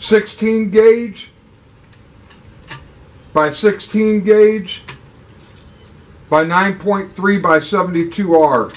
16 gauge by 16 gauge by 9.3 by 72R.